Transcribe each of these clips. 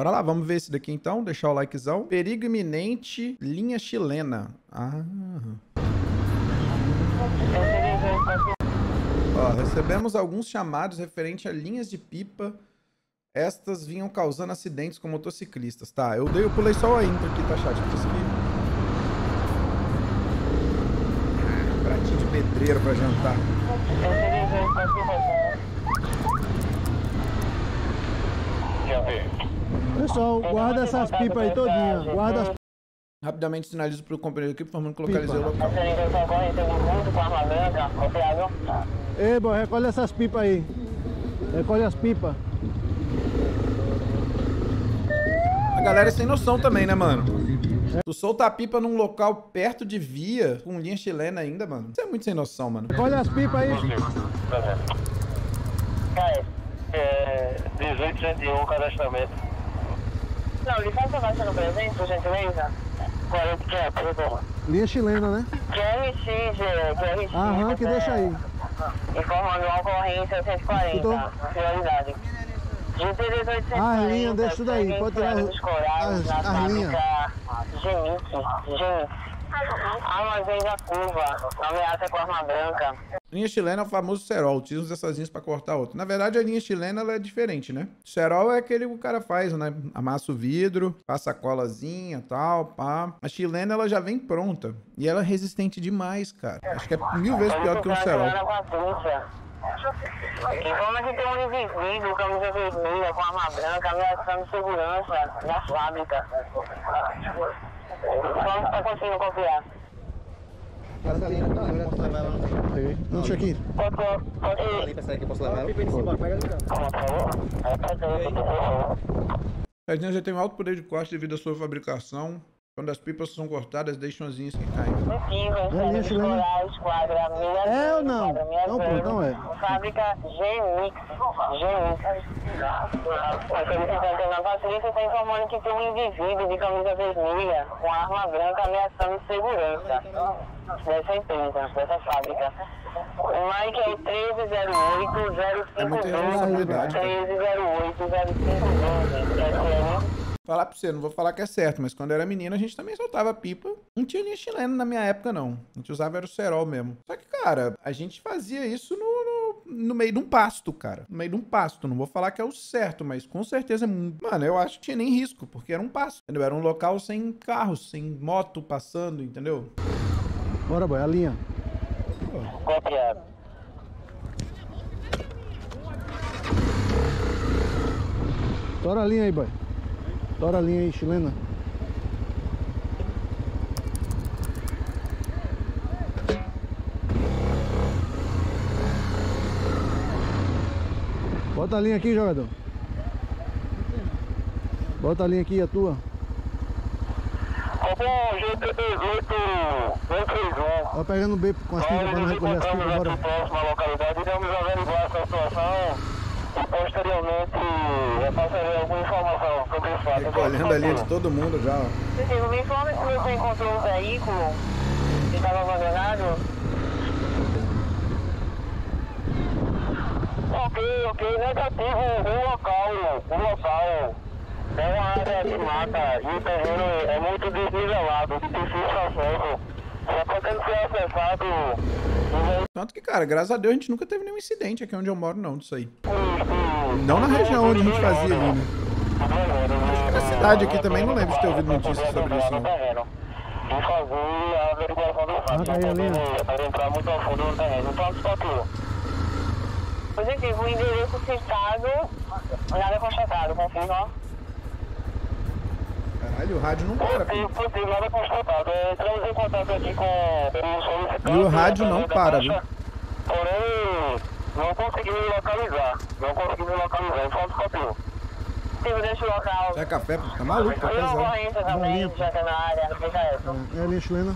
Bora lá, vamos ver esse daqui então. Deixar o likezão. Perigo iminente, linha chilena. Ah. Ó, recebemos alguns chamados referente a linhas de pipa. Estas vinham causando acidentes com motociclistas. Tá, eu dei, eu pulei só a intro aqui, tá chat? Ah, pratinho de pedreiro pra jantar. Pessoal, guarda essas pipas aí todinha. Guarda as Rapidamente sinalizo pro companheiro aqui, informando que localizei o local. Ei, boy, recolhe essas pipas aí. Recolhe as pipas. A galera é sem noção também, né, mano? Tu solta a pipa num local perto de via, com linha chilena ainda, mano. Isso é muito sem noção, mano. Recolhe as pipas aí. É, 1801 cadastramento. Não, licença baixa no presente, por gentileza. 40 que é, favor. Linha chilena, né? QRX, é, QRX. Aham, que deixa aí. Informando uma ocorrência 140, Escutou? na prioridade. GT 1840. Ah, as linhas, deixa tudo aí, pode tirar as- na as fábrica Genix, Genix. Da curva, ameaça com arma branca. Linha chilena é o famoso cerol. Utilizam essas linhas pra cortar outra. Na verdade, a linha chilena é diferente, né? Cerol é aquele que o cara faz, né? Amassa o vidro, passa a colazinha e tal, pá. A chilena ela já vem pronta. E ela é resistente demais, cara. Acho que é mil vezes pior que um cerol. com a polícia. Informa que tem um indivíduo, camisa vermelha, com arma branca, ameaçando segurança na fábrica. Vamos para conseguindo. Peguei. Não, check-in. Pode, pode ir. As linhas já têm um alto poder de corte devido à sua fabricação. Quando as pipas são cortadas, deixam as linhas que caem. É lixo, né? escolar, esquadra, meia É ou zero, não? Não, pô, zero. então é. Fábrica Genix. Genix. A solicitante na facilita está informando que tem um indivíduo de camisa vermelha com arma branca ameaçando segurança dessa empresa, dessa fábrica. O Mike é 1308 É muita 0512 responsabilidade, cara. 1308 0512 SL Falar pra você, não vou falar que é certo, mas quando eu era menino a gente também soltava pipa. Não tinha linha chilena na minha época, não. A gente usava era o cerol mesmo. Só que, cara, a gente fazia isso no, no, no meio de um pasto, cara. No meio de um pasto. Não vou falar que é o certo, mas com certeza. Mano, eu acho que tinha nem risco, porque era um pasto. Entendeu? Era um local sem carros, sem moto passando, entendeu? Bora, boy, a linha. Copiado. Tora a linha aí, boy. Tora a linha aí, chilena. Bota a linha aqui, jogador. Bota a linha aqui, a tua. Copom GT18 131. Tá pegando o B com as Nós pra não recolher as aqui bora. próximo à localidade vamos averiguar essa situação posteriormente repassarei alguma informação sobre esse fato. Recolhendo a linha de todo mundo já. Você me informa se você encontrou um veículo que estava abandonado? Ok, ok, negativo, o local, o local é uma área de mata e o terreno é muito desnivelado, de difícil acesso. Podendo ser acessado Tanto que, cara, graças a Deus a gente nunca teve nenhum incidente aqui onde eu moro, não, disso aí. Não na região onde a gente fazia ali, né? Acho que na cidade aqui também não lembro de ter ouvido notícias sobre isso, não. E fazer a averiguação do fato, Ah, tá aí a não linha. poder para entrar muito a fundo no terreno. Então, discutiu. Positivo, o endereço citado, nada constatado, confirma. Caralho, o rádio não para. É, Entramos em contato aqui com o solicitante. E o rádio não da para, viu? Porém, não conseguimos localizar. Não conseguimos localizar. Então, discutiu. Positivo, deixa o local. É café. Tá maluco, tá pesado. ocorrência também, já que é na área, fica essa. É a linha chilena.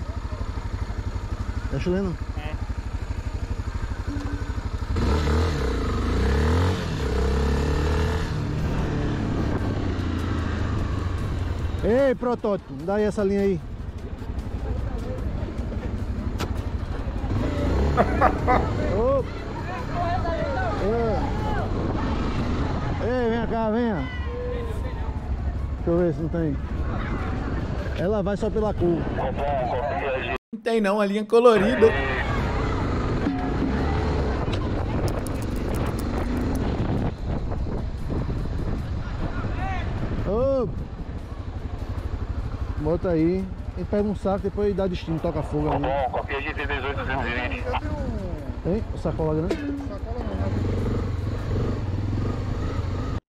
É chilena? Ei, protótipo, dá aí essa linha aí. Opa. Ei. Ei, vem cá, venha. Deixa eu ver se não tem. Ela vai só pela cor. Não tem não, a linha colorida. Ô! Bota aí. E pega um saco, depois dá destino, toca fogo ali. Bom, copia GT 18220. Tem? O sacola grande?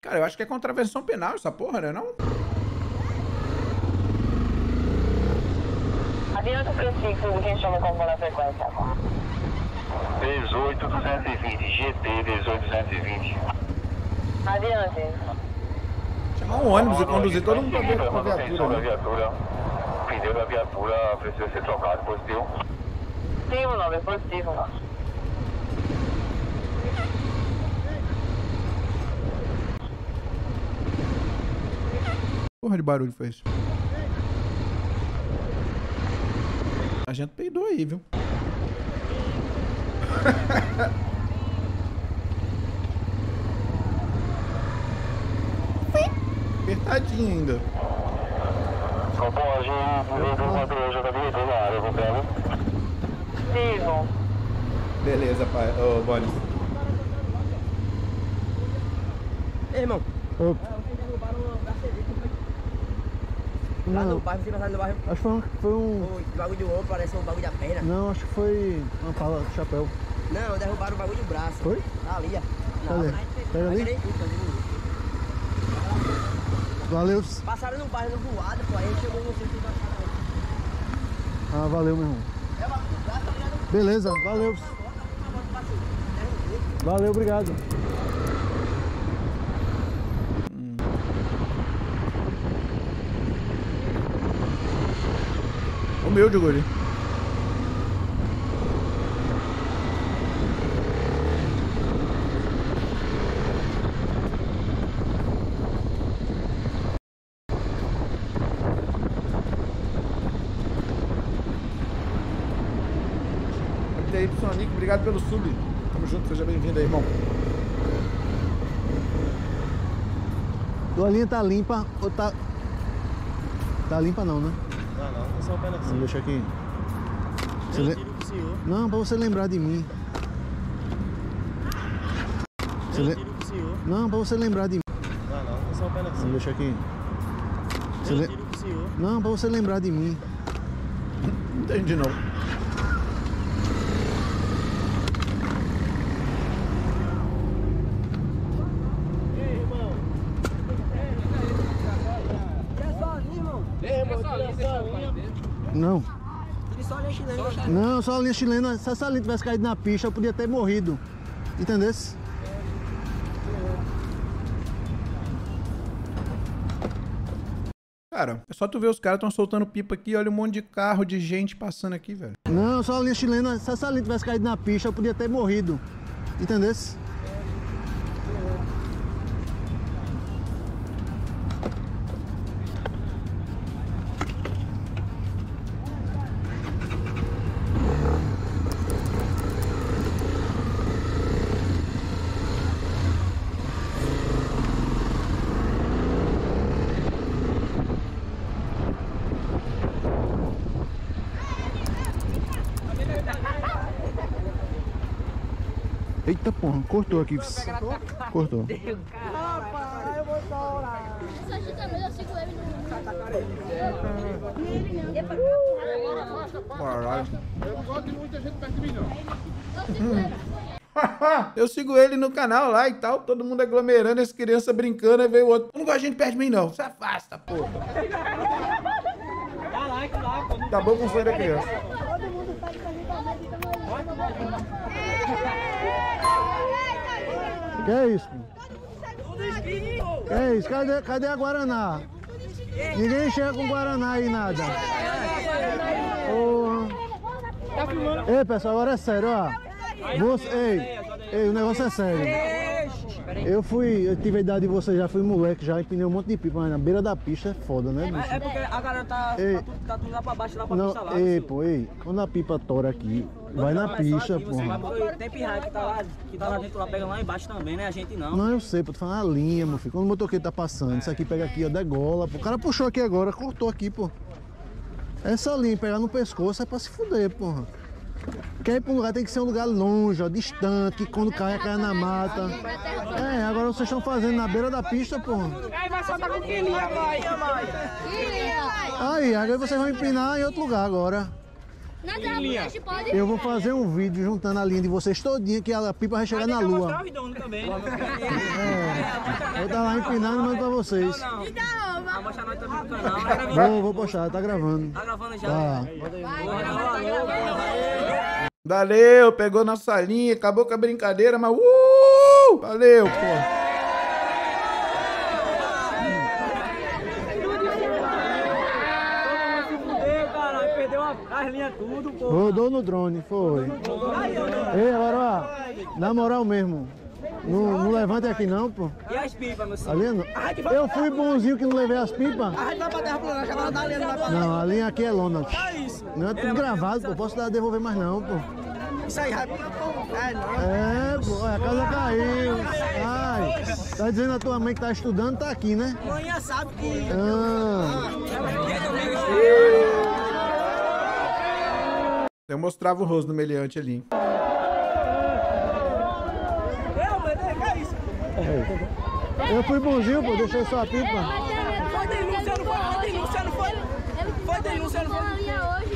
Cara, eu acho que é contravenção penal essa porra, né não? Adianta o prefixo quem chama como na frequência. 18220, GT 18220. Adiante. Chamar um ônibus e conduzir todo mundo pra viatura. né? viatura. Pneu da viatura precisa ser trocado, positivo. Positivo, nove, positivo. Porra de barulho foi isso? A gente peidou aí, viu? Apertadinho ainda. Positivo. Beleza, pai. Ô, Bonis. Ei, irmão, Ô. lá no Não, bairro, você passar no bairro, acho que foi um. Foi um bagulho do ombro, parece um bagulho da perna. não, acho que foi uma pala de chapéu. Não, derrubaram o bagulho do braço. Foi? Tá ali, ó. Cadê? Não, Pega ali? Pega ali. Valeu. Passaram no bairro voado, pô, aí chegou você que passaram. Ah, valeu, meu irmão. É o bagulho do braço, tá ligado? Beleza, valeu. Valeu, obrigado. Humilde, guri. MTY obrigado pelo sub. Tamo junto, seja bem-vindo aí, irmão. Tua linha tá limpa ou tá. Tá limpa não, né? Não, não, é só um Vamos pedacinho. deixar aqui. Você le- tiro pro senhor. Não, pra você lembrar de mim. Você le- tiro pro senhor. Não, pra você lembrar de mim. Não, não, é só um Vamos pedacinho. deixar aqui. Você le- tiro pro senhor. Não, pra você lembrar de mim. Entendi. Não. Ele só olha chinelo. Não, só a linha chilena. Se essa linha tivesse caído na pista, eu podia ter morrido. Entendesse? Cara, é só tu ver os caras tão soltando pipa aqui, olha um monte de carro, de gente passando aqui, velho. Não, só a linha chilena. Se essa linha tivesse caído na pista, eu podia ter morrido. Entendesse? Eita porra, cortou aqui. Cortou. Essa chita mesmo, eu sigo ele no. Caralho. Eu não gosto de muita gente perto de mim, não. Eu sigo ele. eu sigo ele no canal lá e tal, todo mundo aglomerando, as crianças brincando, aí veio o outro. Eu não gosto de gente perto de mim, não. Se afasta, porra. Acabou com o sonho da criança. Todo mundo faz pra gente também, então Que é isso? Que é isso? Cadê, cadê a Guaraná? Ninguém chega com Guaraná aí, nada. Porra. Ei, pessoal, agora é sério, ó. Você, ei, ei, o negócio é sério. Eu fui, eu tive a idade de você, já fui moleque, já empinei um monte de pipa, mas na beira da pista é foda, né, bicho? É porque a galera tá, Ei. tá, tudo, tá tudo lá pra baixo, lá pra Não, pista lá. ei, pô, ei, quando a pipa tora aqui, vai na pista, pro- Tem pirraia que tá lá, que tá lá dentro, lá pega lá embaixo também, né? A gente não. Não, eu sei, pô, tô falando a linha, meu filho. Quando o motoqueiro tá passando, isso aqui pega aqui, ó, degola, pô. O cara puxou aqui agora, cortou aqui, pô. Essa linha, pegar no pescoço é pra se fuder, porra. Quer ir pra um lugar, tem que ser um lugar longe, ó, distante, que quando cai, cai na mata. É, agora vocês estão fazendo na beira da pista, porra. Aí vai soltar com que linha, vai? Aí, agora vocês vão empinar em outro lugar agora. Na terra a gente pode. Eu vou fazer um vídeo juntando a linha de vocês todinha, que a pipa vai chegar na lua. É, vou estar lá empinando e mando pra vocês. Tá? Vou, vou postar, tá gravando. Tá gravando já? Tá. Valeu, pegou nossa linha, acabou com a brincadeira, mas uh! Valeu, pô. Tudo, pô. Rodou no drone, foi. Ei, agora, na moral mesmo, não, não levante aqui não, pô. E as pipas, meu senhor? Ali não. Eu fui bonzinho que não levei as pipas. A gente vai pra terra plana, agora dá linha, não vai pra Não, a linha aqui é lona. isso. Não é tudo gravado, pô. Posso dar devolver mais não, pô. Isso aí, vai. É. É, pô, a casa caiu. Ai, tá dizendo a tua mãe que tá estudando, tá aqui, né? Manhã sabe que. Ah, Eu mostrava o rosto do meliante ali. Eu, mas é isso. Eu fui bonzinho, pô. Deixei só a pipa. Foi denúncia, não foi? Foi denúncia, não foi? Foi denúncia, não foi?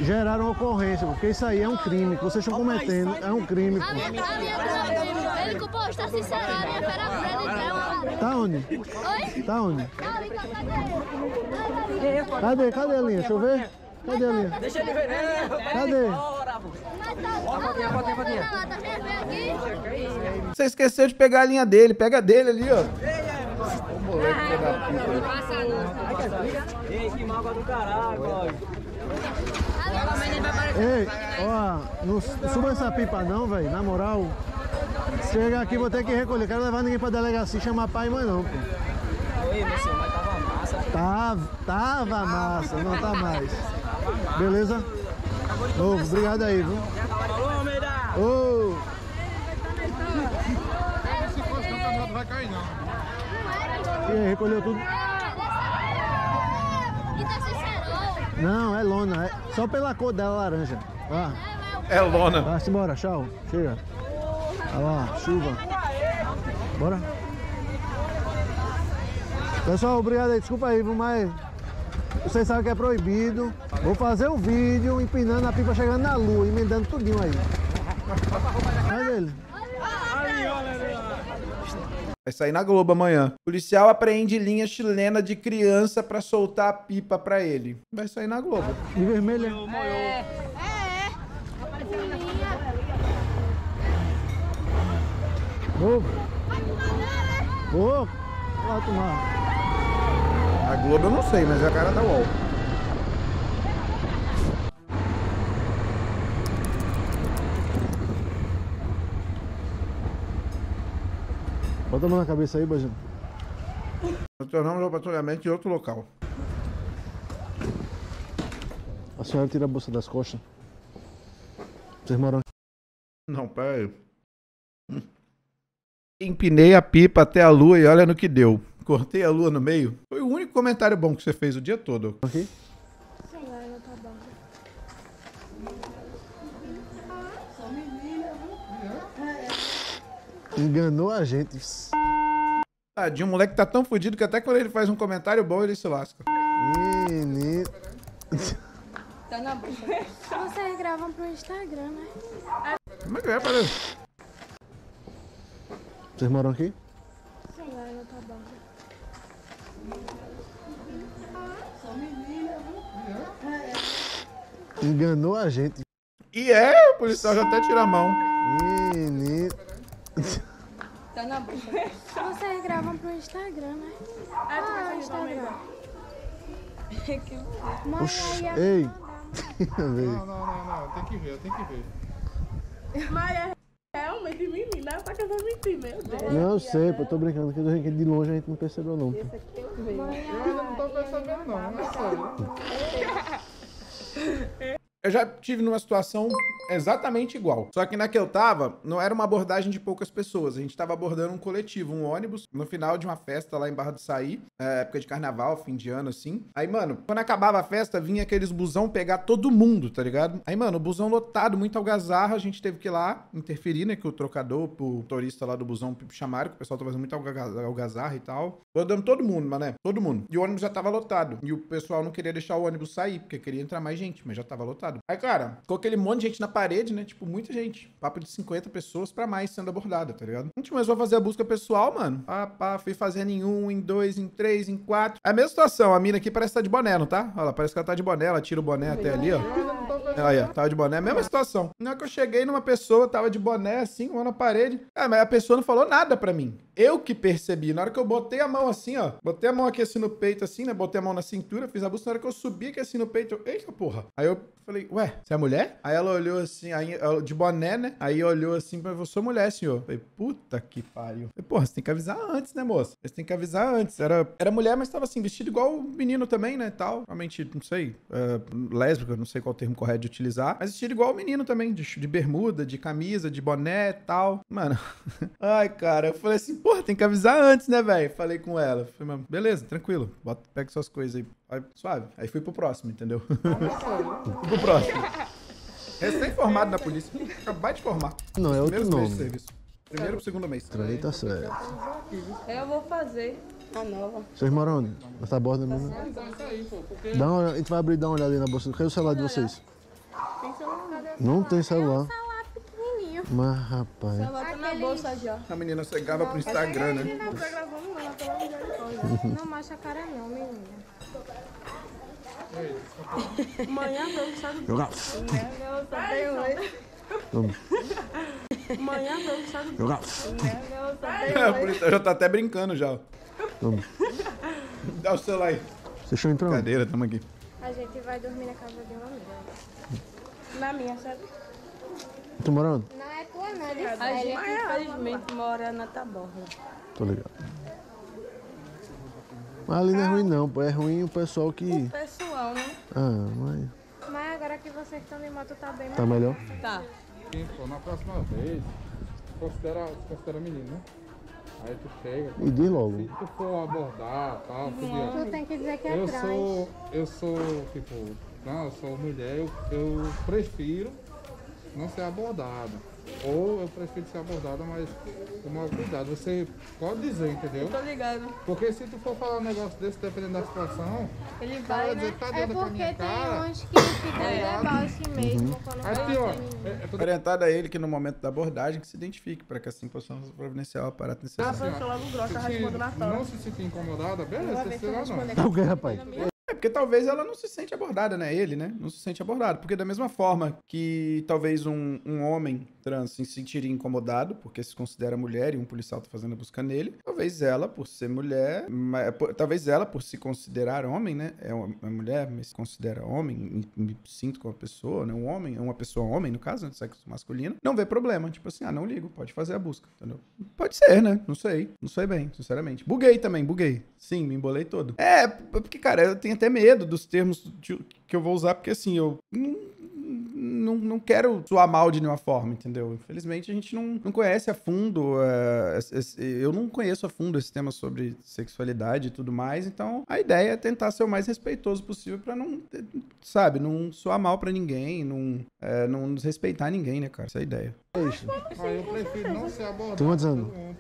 Geraram ocorrência, porque isso aí é um crime que vocês estão cometendo. É um crime, pô. minha, ele culpou, está fera preta é uma. Tá onde? Oi? Tá onde? Cá, cadê? Cadê? Cadê a linha? Deixa eu ver. Cadê a linha? Deixa ele ver, né? Cadê? Tá. Ó? Você esqueceu de pegar a linha dele, pega a dele ali, ó. Moleque da. Ei, que mágoa do caralho, ó. Ei, ó, não suba essa pipa não, velho. Na moral. Chega aqui, vou ter que recolher. Quero levar ninguém pra delegacia e chamar pai e mãe não, pô. Oi, meu senhor, mas tava massa. Tava, tava massa, não tá mais. Beleza? Ô, obrigado aí, viu? Falou, Almeida. Ô, Se fosse não, o não vai cair, não. e aí, recolheu tudo? Não, é lona, é só pela cor dela laranja. É lona. vai embora, tchau. Chega. Olha lá, chuva. Bora. Pessoal, obrigado aí, desculpa aí, mas vocês sabem que é proibido. Vou fazer um vídeo empinando a pipa chegando na lua, emendando tudinho aí. Cadê ele? Vai sair na Globo amanhã. Policial apreende linha chilena de criança pra soltar a pipa pra ele. Vai sair na Globo. De vermelho? Vou. Vou. Vai tomar. A Globo eu não sei, mas é a cara da UOL. Bota a mão na cabeça aí, Bajão. Nós tornamos o patrulhamento em outro local. A senhora tira a bolsa das costas. Vocês moram Não, pera aí. Empinei a pipa até a lua e olha no que deu. Cortei a lua no meio. Foi o único comentário bom que você fez o dia todo. aqui? Enganou a gente. Tadinho, o moleque tá tão fudido que até quando ele faz um comentário bom, ele se lasca. Menino. Vocês gravam pro Instagram, né? Como é que é, padre? Vocês moram aqui? Enganou a gente. E é, o policial já até tira a mão. Menino. Vocês gravam pro Instagram, né? Ah, Instagram. Oxi, ei. Não, não, não, não. Tem que ver, tem que ver. Mas é realmente de menina, ela tá querendo mentir, meu Deus. Não, eu sei, pô, tô brincando, que eu- de longe a gente não percebeu não. pô. Eu ainda não tô percebendo não, não é sério. Eu já tive numa situação exatamente igual. Só que na que eu tava, não era uma abordagem de poucas pessoas. A gente tava abordando um coletivo, um ônibus, no final de uma festa lá em Barra do Saí, é, época de carnaval, fim de ano, assim. Aí, mano, quando acabava a festa, vinha aqueles busão pegar todo mundo, tá ligado? Aí, mano, o busão lotado, muito algazarra, a gente teve que ir lá interferir, né? Que o trocador, o motorista lá do busão chamaram, que o pessoal tava fazendo muito alga- algazarra e tal. Abordamos todo mundo, mané. Todo mundo. E o ônibus já tava lotado. E o pessoal não queria deixar o ônibus sair, porque queria entrar mais gente, mas já tava lotado. Aí, cara, ficou aquele monte de gente na parede, né? Tipo, muita gente. Papo de 50 pessoas pra mais sendo abordada, tá ligado? A gente começou a fazer a busca pessoal, mano. Pá, pá, fui fazendo em um, em dois, em três, em quatro. É a mesma situação. A mina aqui parece que tá de boné, não tá? Olha lá, parece que ela tá de boné. Ela tira o boné até ali, ó. Aí, ó, tava de boné. Mesma situação. Na hora que eu cheguei numa pessoa, tava de boné, assim, uma na parede. Ah, mas a pessoa não falou nada pra mim. Eu que percebi. Na hora que eu botei a mão assim, ó. Botei a mão aqui assim no peito, assim, né? Botei a mão na cintura, fiz a busca. Na hora que eu subi aqui assim no peito, eu, eita porra. Aí eu falei, ué, você é mulher? Aí ela olhou assim, aí, de boné, né? Aí olhou assim, pra eu sou mulher, senhor. Eu falei, puta que pariu. Eu falei, porra, você tem que avisar antes, né, moça? Você tem que avisar antes. Era, era mulher, mas tava assim, vestido igual o menino também, né, tal. Realmente, não sei, é, lésbica, não sei qual o termo correto de utilizar. Mas vestido igual o menino também, de, de bermuda, de camisa, de boné tal. Mano, ai, cara, eu falei assim, porra, tem que avisar antes, né, velho? Falei com ela. Falei, mano, beleza, tranquilo. Bota, pega suas coisas aí. Aí, suave. Aí fui pro próximo, entendeu? fui pro próximo. Recém-formado na polícia. Acabei de formar. Não, é outro Primeiros meses de nome. serviço. Primeiro pro segundo mês. Aí tá certo. Eu vou fazer a nova. Vocês moram onde? Nessa borda mesmo? É porque Dá uma, a gente vai abrir e dar uma olhada aí na bolsa. Cadê o celular de vocês? Tem celular. Não tem celular. pequenininho. Mas, rapaz. Celular tá na bolsa já. A menina você grava pro Instagram, né? Não tá gravando não, ela tá misericórdia. Não mostra a cara não, menina. Amanhã vamos sabe Jogar. Eu hoje. Vamos. Sabe Jogar. Eu só A polícia já tá até brincando já. Vamos. Dá o celular aí. Vocês estão entrando? Cadeira, tamo aqui. A gente vai dormir na casa de uma amiga. Na minha, sabe? Tu mora onde? Não é tua não, é de A gente, infelizmente, mora na Taborda. Tô ligado. Mas ali não é ruim não, pô. É ruim o pessoal que. Pessoal, né? Ah, mas. Mas agora que vocês estão de moto tá bem Tá melhor? Tá. Sim, pô, na próxima vez, considera, considera menino, né? Aí tu chega, E diz logo. se tu for abordar tal, tu diz, Tu tem que dizer que é eu atrás. sou, eu sou, tipo, não, eu sou mulher, eu, eu prefiro não ser abordada. Ou eu prefiro ser abordada, mas com maior cuidado. Você pode dizer, entendeu? Tô ligado. Porque se tu for falar um negócio desse, dependendo da situação, Ele vai, né? dizer, tá É porque tem cara. uns que ficam de deboche mesmo quando Aí ter menino. é, é tudo Orientado a ele que no momento da abordagem que se identifique, para que assim possamos providenciar o aparato necessário. grossa se respondendo na não se sentir incomodada, beleza, você sei lá não. Tá o que, rapaz? Porque talvez ela não se sente abordada, né? Ele, né? Não se sente abordado. Porque da mesma forma que talvez um, um homem trans se sentiria incomodado, porque se considera mulher e um policial tá fazendo a busca nele, talvez ela, por ser mulher, ma- por- talvez ela, por se considerar homem, né? É uma, uma mulher, mas se considera homem, me, me sinto como uma pessoa, né? Um homem, é uma pessoa homem, no caso, né? Sexo masculino, não vê problema. Tipo assim, ah, não ligo, pode fazer a busca, entendeu? Pode ser, né? Não sei. Não sei bem, sinceramente. Buguei também, buguei. Sim, me embolei todo. É, porque, cara, eu tenho até medo dos termos de- que eu vou usar, porque assim, eu não, não, não quero soar mal de nenhuma forma, entendeu? Infelizmente a gente não, não conhece a fundo, é, esse- esse- eu não conheço a fundo esse tema sobre sexualidade e tudo mais, então a ideia é tentar ser o mais respeitoso possível pra não, sabe, não soar mal pra ninguém, não, é, não desrespeitar ninguém, né, cara? Essa é a ideia. É isso. Aí eu prefiro não ser abordado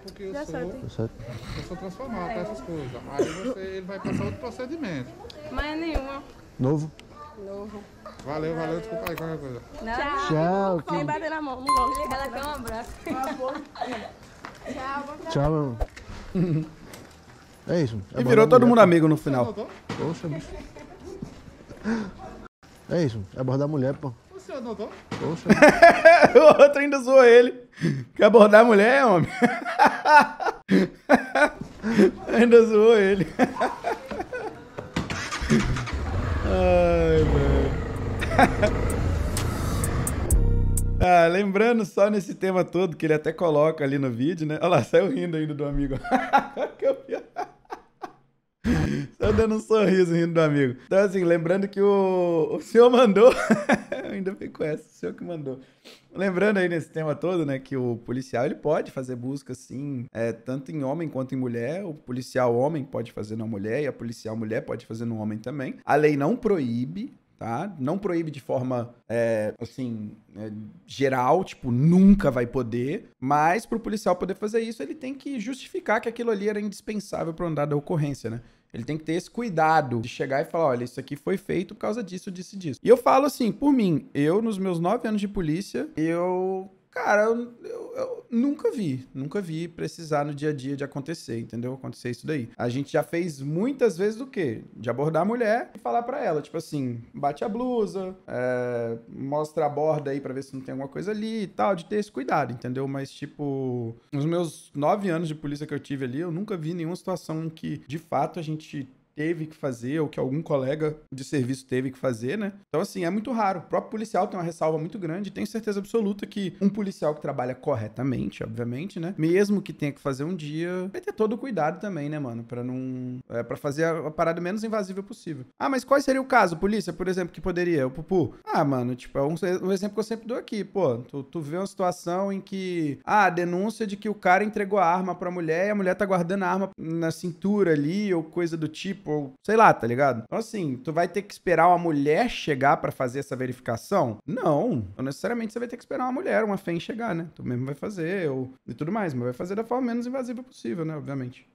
porque eu sou. Tá eu sou transformado pra essas coisas. Aí você, ele vai passar outro procedimento. Mas é nenhuma. Novo? Novo. Valeu, valeu, desculpa aí qualquer coisa. Tchau. Tchau. Que... bater na mão, não gosto. Ela quer um abraço. Tchau, meu irmão. É isso. E virou todo mundo amigo no final. Poxa, bicho. É isso. É abordar a mulher, pô. O senhor notou? Poxa. o outro ainda zoou ele. Quer abordar a mulher, homem? ainda zoou ele. Ai, velho. Ah, lembrando só nesse tema todo, que ele até coloca ali no vídeo, né? Olha lá, saiu rindo ainda do amigo. Vi. Só dando um sorriso rindo do amigo. Então, assim, lembrando que o, o senhor mandou. Eu ainda fico essa, o senhor que mandou. Lembrando aí nesse tema todo, né, que o policial ele pode fazer busca, sim, é, tanto em homem quanto em mulher. O policial homem pode fazer na mulher e a policial mulher pode fazer no homem também. A lei não proíbe, tá? Não proíbe de forma, é, assim, é, geral, tipo, nunca vai poder, mas pro policial poder fazer isso, ele tem que justificar que aquilo ali era indispensável para andar da ocorrência, né? Ele tem que ter esse cuidado de chegar e falar: olha, isso aqui foi feito por causa disso, disso e disso. E eu falo assim, por mim, eu, nos meus nove anos de polícia, eu. Cara, eu, eu- eu nunca vi, nunca vi precisar no dia a dia de acontecer, entendeu? Acontecer isso daí. A gente já fez muitas vezes do quê? De abordar a mulher e falar pra ela, tipo assim, bate a blusa, é, mostra a borda aí pra ver se não tem alguma coisa ali e tal, de ter esse cuidado, entendeu? Mas, tipo, nos meus nove anos de polícia que eu tive ali, eu nunca vi nenhuma situação em que, de fato, a gente teve que fazer, ou que algum colega de serviço teve que fazer, né? Então, assim, é muito raro. O próprio policial tem uma ressalva muito grande. Tenho certeza absoluta que um policial que trabalha corretamente, obviamente, né? Mesmo que tenha que fazer um dia, vai ter todo o cuidado também, né, mano? Pra não. É, pra fazer a, parada menos invasiva possível. Ah, mas qual seria o caso, polícia, por exemplo, que poderia? O Pupu? Ah, mano, tipo, é um, um exemplo que eu sempre dou aqui, pô. Tu, tu vê uma situação em que. Ah, a denúncia de que o cara entregou a arma pra mulher e a mulher tá guardando a arma na cintura ali, ou coisa do tipo, ou sei lá, tá ligado? Então, assim, tu vai ter que esperar uma mulher chegar pra fazer essa verificação? Não. Não necessariamente você vai ter que esperar uma mulher, uma FEM chegar, né? Tu mesmo vai fazer, ou e tudo mais, mas vai fazer da forma menos invasiva possível, né? Obviamente.